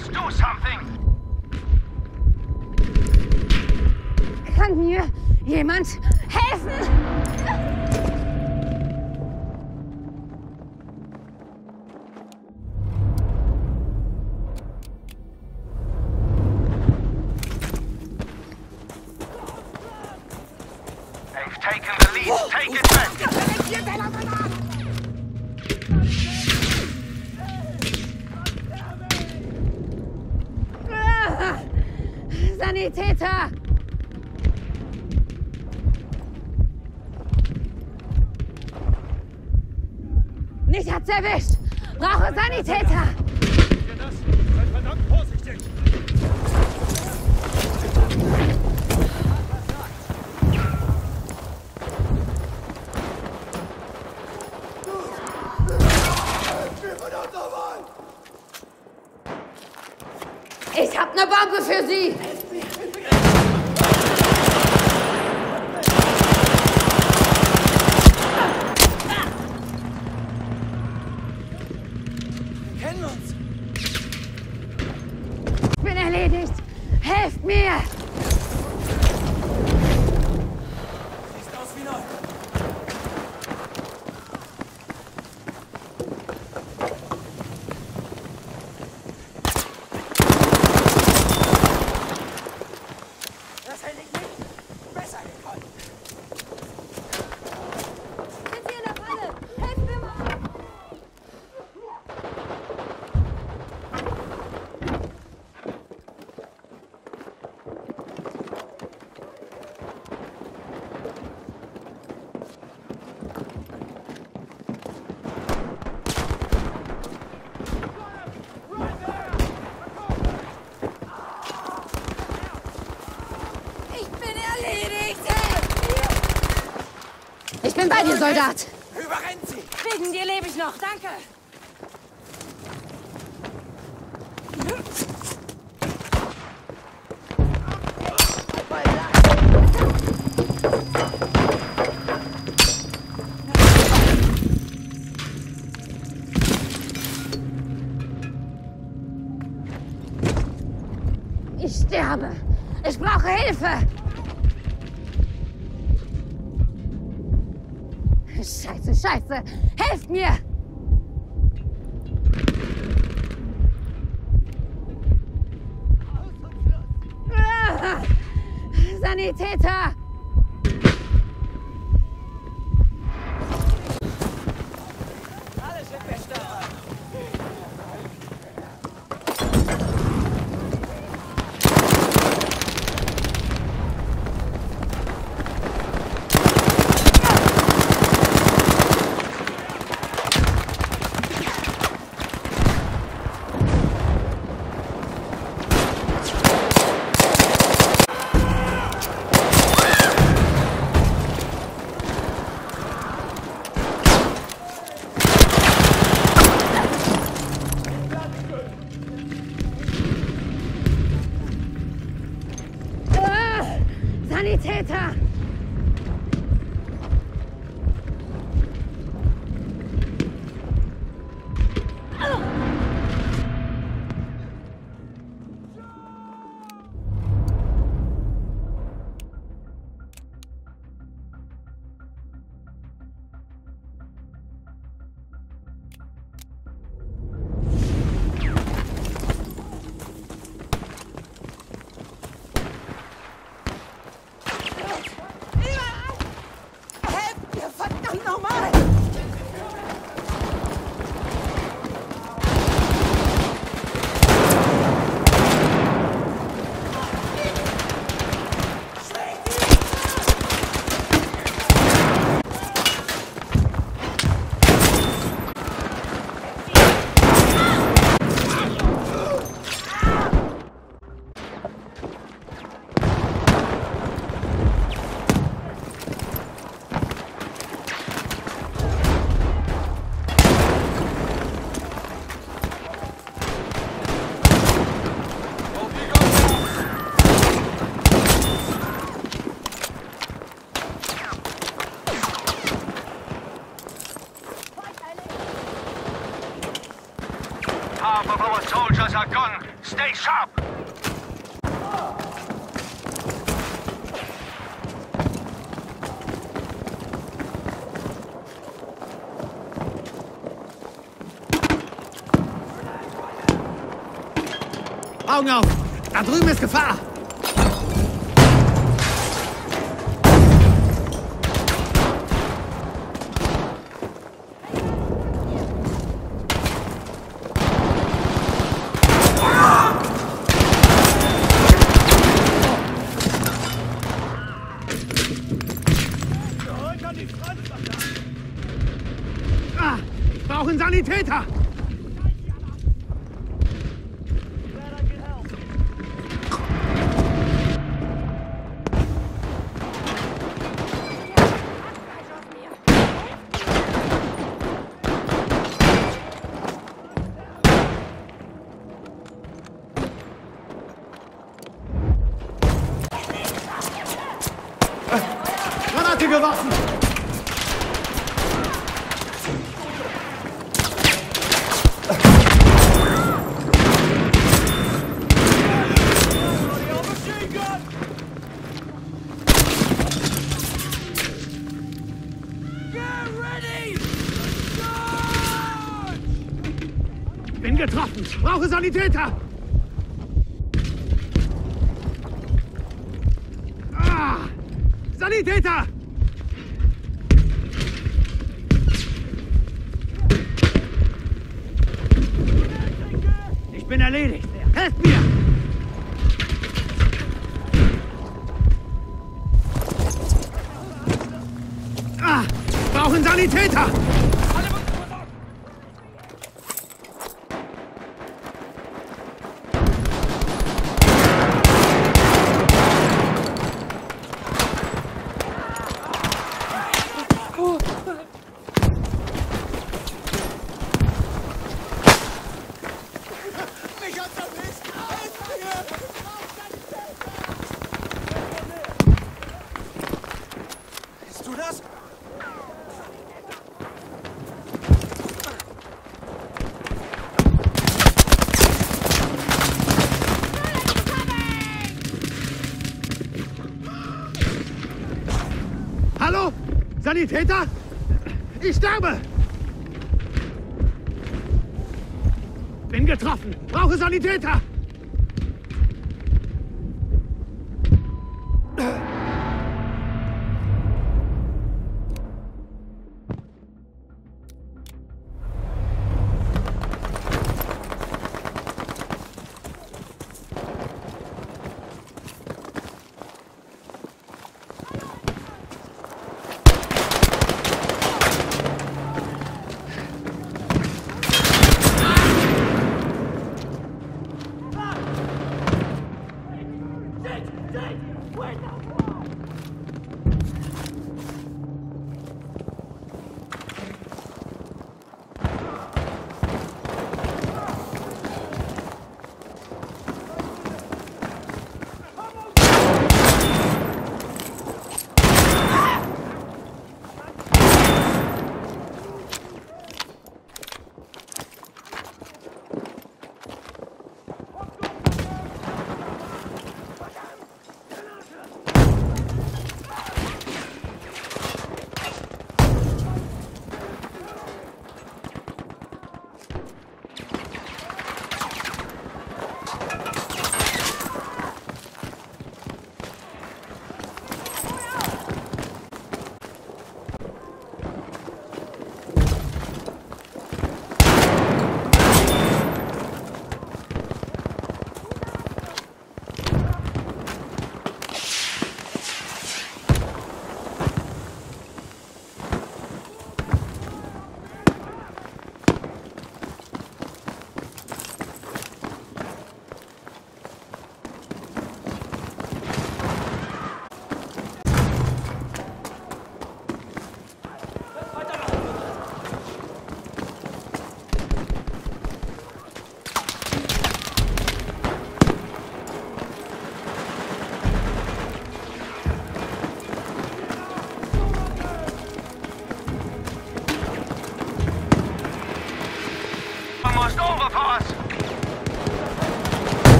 must do something. Kann mir jemand helfen? Sanitäter! Mich hat's erwischt! Brauche Sanitäter! Seid verdammt vorsichtig! Ich hab ne Bombe für Sie! Kennen uns! Ich bin erledigt! Helft mir! Siehst aus wie neu! Das hätte ich nicht besser gekonnt. Sind Sie in der Falle? Helft mir mal! Ich bin erledigt! Helft mir! Ich bin bei dir, Soldat! Überrennt sie! Wegen dir lebe ich noch, danke! Ich sterbe! Ich brauche Hilfe! Scheiße! Helft mir! Ah! Sanitäter! Augen auf! Da drüben ist Gefahr! Ah, ich brauche einen Sanitäter! Granate geworfen! Bin getroffen! Brauche Sanitäter! Ah! Sanitäter! Bin erledigt. Helft mir! Ah! Brauchen Sanitäter! Sanitäter? Ich sterbe! Bin getroffen. Brauche Sanitäter!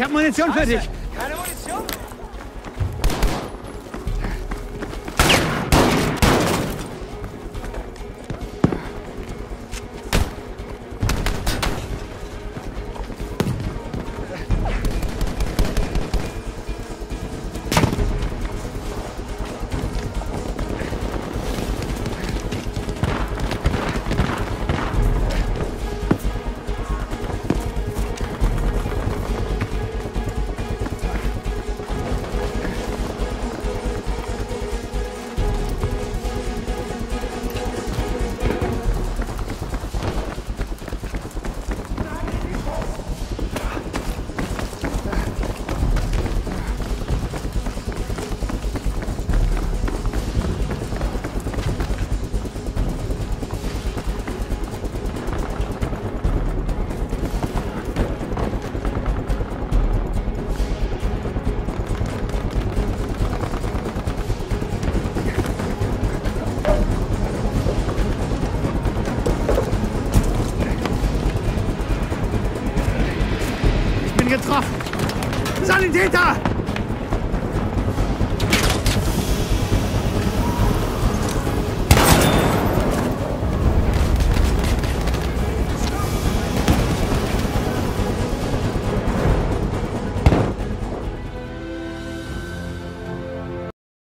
Ich habe Munition für dich! Ich bin getroffen! Sanitäter!